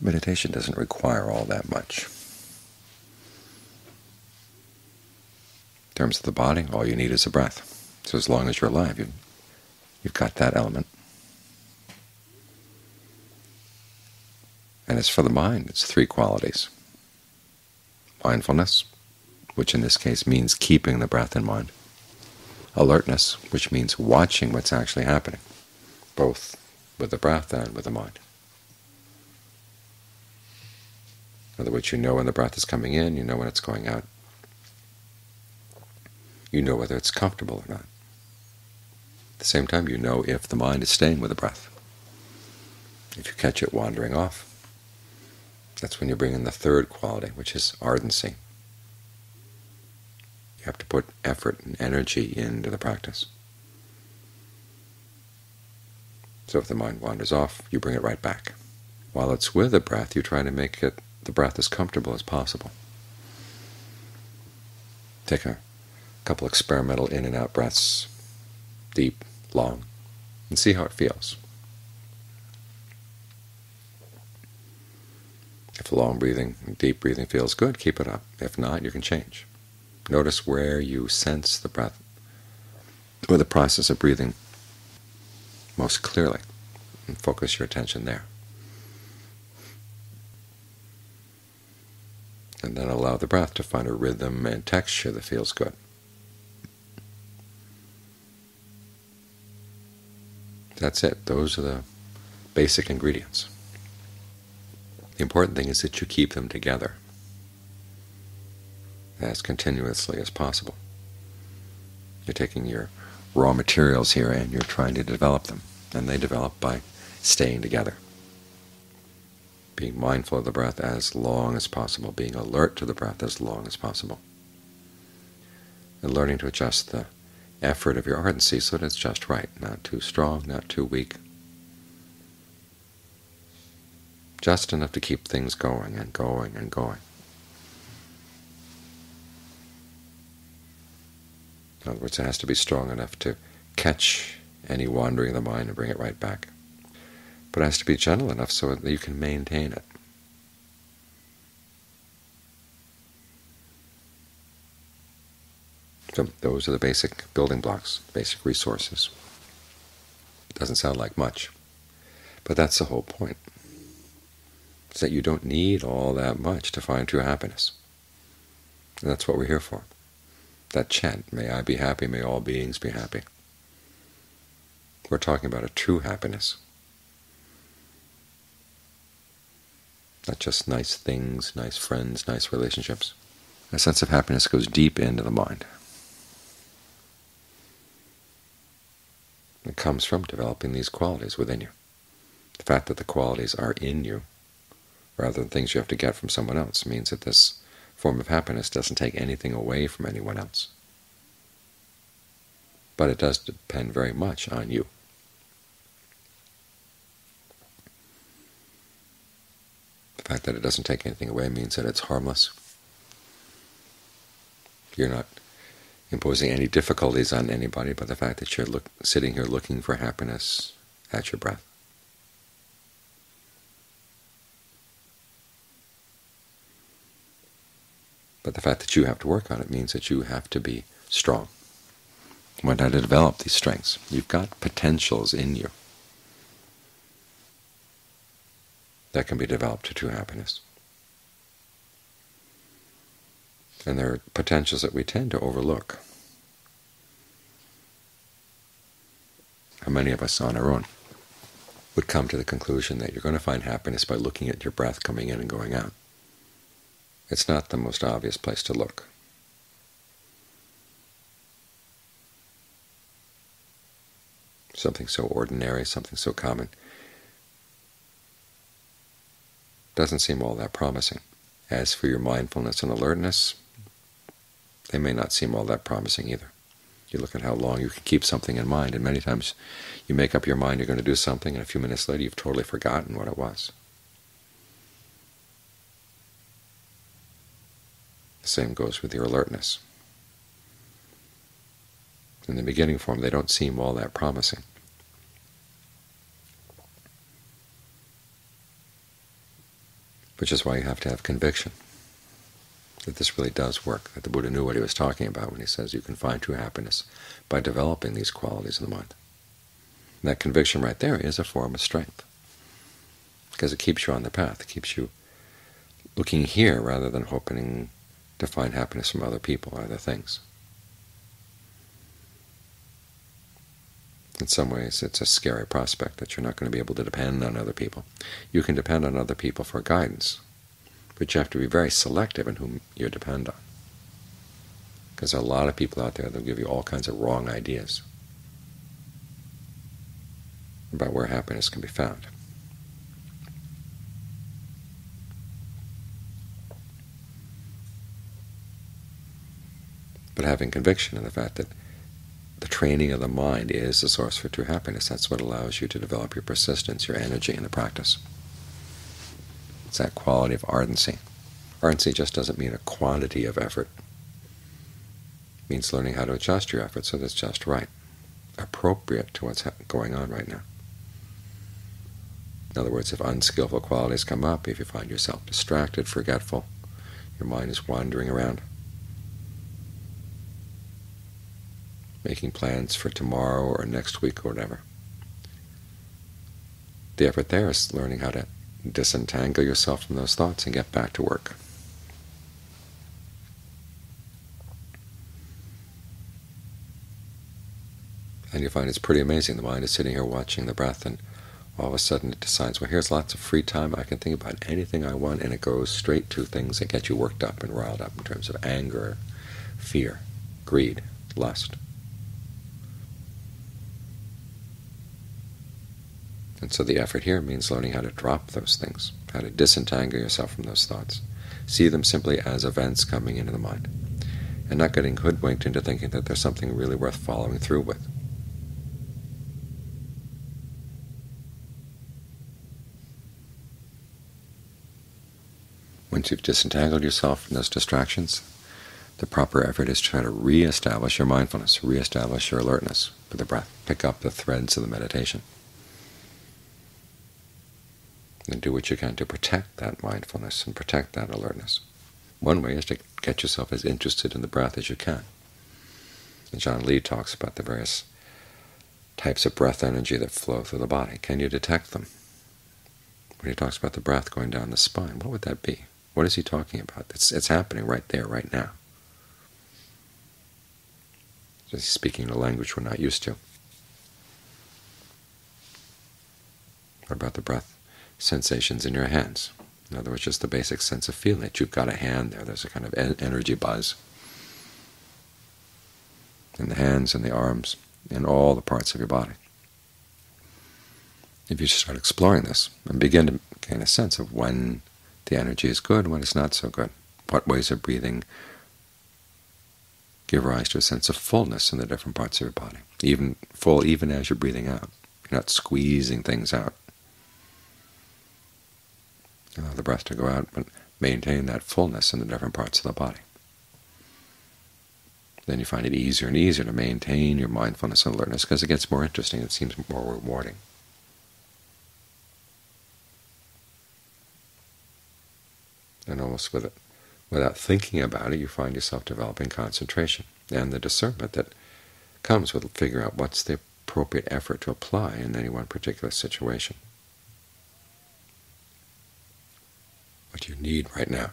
Meditation doesn't require all that much. In terms of the body, all you need is a breath. So as long as you're alive, you, you've got that element. And as for the mind, it's three qualities. Mindfulness, which in this case means keeping the breath in mind. Alertness, which means watching what's actually happening, both with the breath and with the mind. In other words, you know when the breath is coming in, you know when it's going out. You know whether it's comfortable or not. At the same time, you know if the mind is staying with the breath. If you catch it wandering off, that's when you bring in the third quality, which is ardency. You have to put effort and energy into the practice. So if the mind wanders off, you bring it right back. While it's with the breath, you try to make it the breath as comfortable as possible. Take a couple experimental in and out breaths, deep, long, and see how it feels. If long breathing, deep breathing feels good, keep it up. If not, you can change. Notice where you sense the breath or the process of breathing most clearly, and focus your attention there. And then allow the breath to find a rhythm and texture that feels good. That's it. Those are the basic ingredients. The important thing is that you keep them together as continuously as possible. You're taking your raw materials here and you're trying to develop them, and they develop by staying together being mindful of the breath as long as possible, being alert to the breath as long as possible, and learning to adjust the effort of your ardency so that it's just right, not too strong, not too weak, just enough to keep things going and going and going. In other words, it has to be strong enough to catch any wandering of the mind and bring it right back but it has to be gentle enough so that you can maintain it. So those are the basic building blocks, basic resources. It Doesn't sound like much, but that's the whole point. Is that you don't need all that much to find true happiness. And that's what we're here for. That chant, may I be happy, may all beings be happy. We're talking about a true happiness. Not just nice things, nice friends, nice relationships. A sense of happiness goes deep into the mind. It comes from developing these qualities within you. The fact that the qualities are in you, rather than things you have to get from someone else, means that this form of happiness doesn't take anything away from anyone else. But it does depend very much on you. Fact that it doesn't take anything away means that it's harmless. You're not imposing any difficulties on anybody by the fact that you're look, sitting here looking for happiness at your breath. But the fact that you have to work on it means that you have to be strong. When how to develop these strengths? You've got potentials in you. That can be developed to true happiness. And there are potentials that we tend to overlook. How many of us on our own would come to the conclusion that you're going to find happiness by looking at your breath coming in and going out? It's not the most obvious place to look. Something so ordinary, something so common. Doesn't seem all that promising. As for your mindfulness and alertness, they may not seem all that promising either. You look at how long you can keep something in mind, and many times you make up your mind you're going to do something, and a few minutes later you've totally forgotten what it was. The same goes with your alertness. In the beginning form, they don't seem all that promising. Which is why you have to have conviction that this really does work, that the Buddha knew what he was talking about when he says you can find true happiness by developing these qualities in the mind. And that conviction right there is a form of strength, because it keeps you on the path. It keeps you looking here rather than hoping to find happiness from other people or other things. In some ways, it's a scary prospect that you're not going to be able to depend on other people. You can depend on other people for guidance, but you have to be very selective in whom you depend on, because there are a lot of people out there that will give you all kinds of wrong ideas about where happiness can be found. But having conviction in the fact that training of the mind is the source for true happiness. That's what allows you to develop your persistence, your energy in the practice. It's that quality of ardency. Ardency just doesn't mean a quantity of effort. It means learning how to adjust your effort so that it's just right, appropriate to what's going on right now. In other words, if unskillful qualities come up, if you find yourself distracted, forgetful, your mind is wandering around, making plans for tomorrow or next week or whatever. The effort there is learning how to disentangle yourself from those thoughts and get back to work. And you find it's pretty amazing. The mind is sitting here watching the breath, and all of a sudden it decides, well, here's lots of free time. I can think about anything I want, and it goes straight to things that get you worked up and riled up in terms of anger, fear, greed, lust. And so the effort here means learning how to drop those things, how to disentangle yourself from those thoughts. See them simply as events coming into the mind, and not getting hoodwinked into thinking that there's something really worth following through with. Once you've disentangled yourself from those distractions, the proper effort is to try to reestablish your mindfulness, reestablish your alertness with the breath, pick up the threads of the meditation and do what you can to protect that mindfulness and protect that alertness. One way is to get yourself as interested in the breath as you can. And Ajaan Lee talks about the various types of breath energy that flow through the body. Can you detect them? When he talks about the breath going down the spine, what would that be? What is he talking about? It's, it's happening right there, right now. He's speaking a language we're not used to. What about the breath sensations in your hands. In other words, just the basic sense of feeling that you've got a hand there. There's a kind of energy buzz in the hands and the arms and all the parts of your body. If you start exploring this and begin to gain a sense of when the energy is good, when it's not so good, what ways of breathing give rise to a sense of fullness in the different parts of your body, even full even as you're breathing out. You're not squeezing things out allow the breath to go out, but maintain that fullness in the different parts of the body. Then you find it easier and easier to maintain your mindfulness and alertness because it gets more interesting, it seems more rewarding. And almost with it, without thinking about it, you find yourself developing concentration and the discernment that comes with figuring out what's the appropriate effort to apply in any one particular situation. What you need right now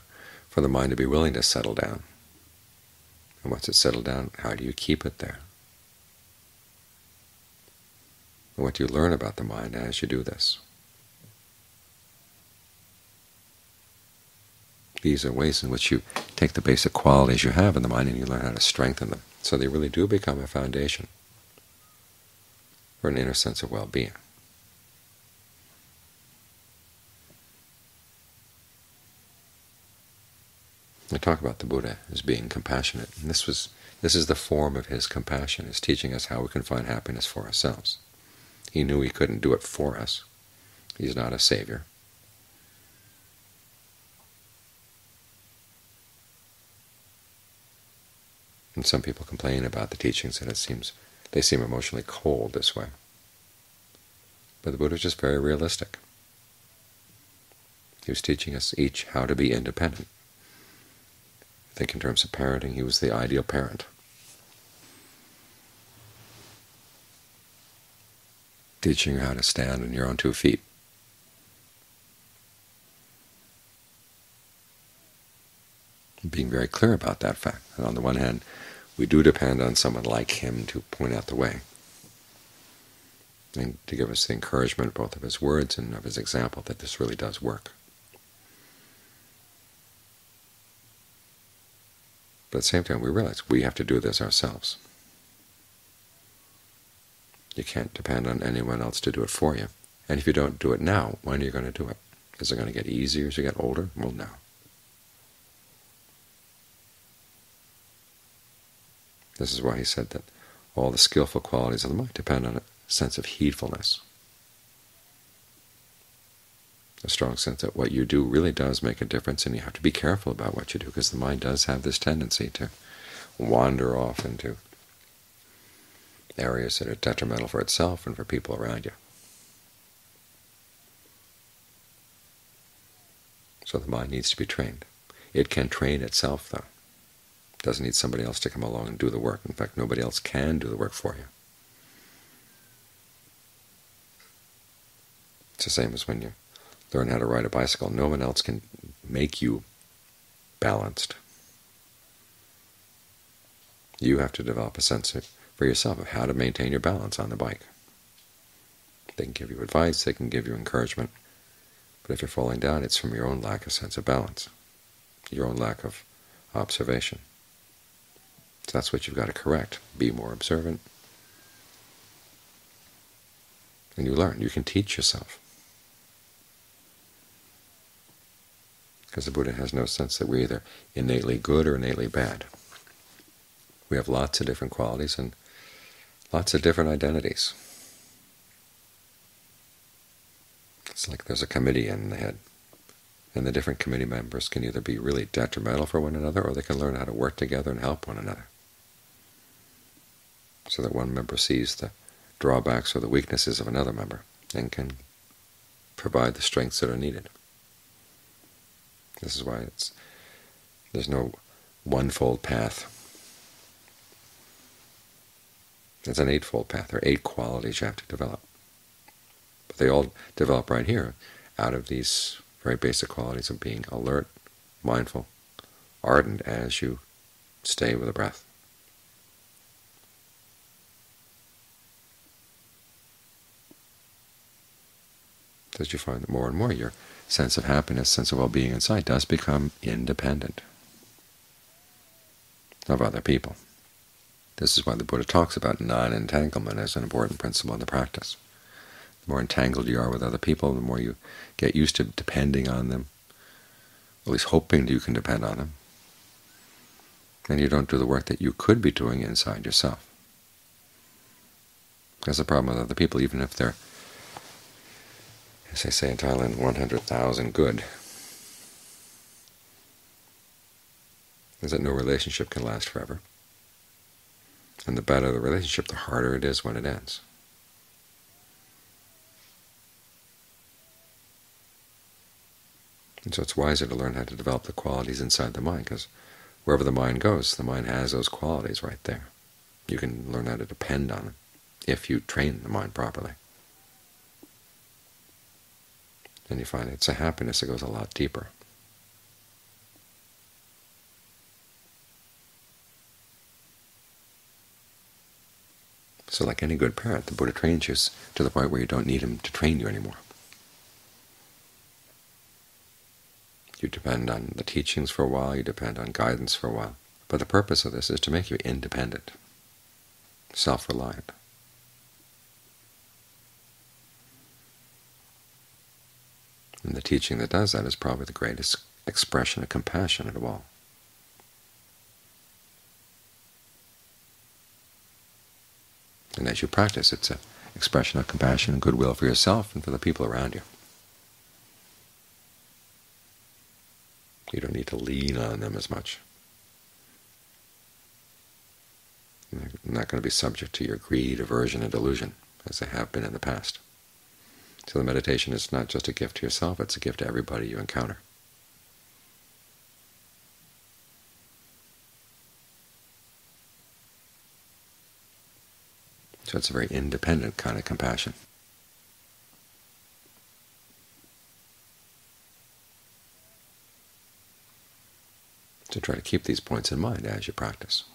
for the mind to be willing to settle down. And once it's settled down, how do you keep it there? And what do you learn about the mind as you do this? These are ways in which you take the basic qualities you have in the mind and you learn how to strengthen them, so they really do become a foundation for an inner sense of well-being. I talk about the Buddha as being compassionate. And this was this is the form of his compassion, is teaching us how we can find happiness for ourselves. He knew he couldn't do it for us. He's not a savior. And some people complain about the teachings that it seems they seem emotionally cold this way. But the Buddha is just very realistic. He was teaching us each how to be independent. Think in terms of parenting, he was the ideal parent. Teaching you how to stand on your own two feet. Being very clear about that fact. And on the one hand, we do depend on someone like him to point out the way and to give us the encouragement both of his words and of his example that this really does work. But at the same time, we realize we have to do this ourselves. You can't depend on anyone else to do it for you. And if you don't do it now, when are you going to do it? Is it going to get easier as you get older? Well, no. This is why he said that all the skillful qualities of the mind depend on a sense of heedfulness, a strong sense that what you do really does make a difference, and you have to be careful about what you do, because the mind does have this tendency to wander off into areas that are detrimental for itself and for people around you. So the mind needs to be trained. It can train itself, though It doesn't need somebody else to come along and do the work. In fact, nobody else can do the work for you. It's the same as when you learn how to ride a bicycle. No one else can make you balanced. You have to develop a sense of, for yourself of how to maintain your balance on the bike. They can give you advice, they can give you encouragement, but if you're falling down, it's from your own lack of sense of balance, your own lack of observation. So that's what you've got to correct. Be more observant. And you learn. You can teach yourself. Because the Buddha has no sense that we're either innately good or innately bad. We have lots of different qualities and lots of different identities. It's like there's a committee in the head and the different committee members can either be really detrimental for one another or they can learn how to work together and help one another so that one member sees the drawbacks or the weaknesses of another member and can provide the strengths that are needed. This is why it's there's no one-fold path. It's an eightfold path. There are eight qualities you have to develop. But they all develop right here out of these very basic qualities of being alert, mindful, ardent as you stay with the breath. As you find that more and more your sense of happiness, sense of well-being inside does become independent of other people. This is why the Buddha talks about non-entanglement as an important principle in the practice. The more entangled you are with other people, the more you get used to depending on them, at least hoping that you can depend on them, and you don't do the work that you could be doing inside yourself. Because the problem with other people, even if they're as they say in Thailand, 100,000 good, is that no relationship can last forever. And the better the relationship, the harder it is when it ends. And so it's wiser to learn how to develop the qualities inside the mind, because wherever the mind goes, the mind has those qualities right there. You can learn how to depend on them if you train the mind properly. Then you find it's a happiness that goes a lot deeper. So like any good parent, the Buddha trains you to the point where you don't need him to train you anymore. You depend on the teachings for a while, you depend on guidance for a while. But the purpose of this is to make you independent, self-reliant. And the teaching that does that is probably the greatest expression of compassion of all. And as you practice, it's an expression of compassion and goodwill for yourself and for the people around you. You don't need to lean on them as much. They're not going to be subject to your greed, aversion, and delusion, as they have been in the past. So the meditation is not just a gift to yourself, it's a gift to everybody you encounter. So it's a very independent kind of compassion. So try to keep these points in mind as you practice.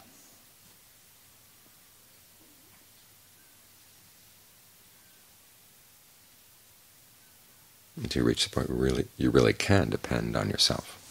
Until you reach the point where really, you really can depend on yourself.